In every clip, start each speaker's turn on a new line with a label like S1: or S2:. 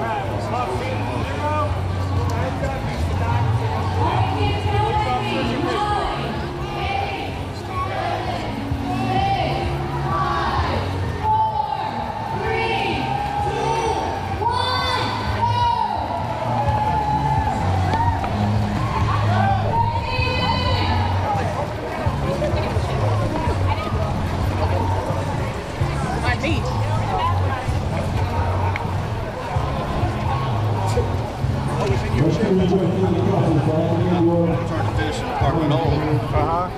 S1: All
S2: right,
S3: de
S4: Gaha.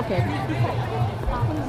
S5: okay.